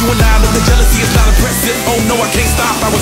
You and I know the jealousy is not impressive. Oh no, I can't stop. I was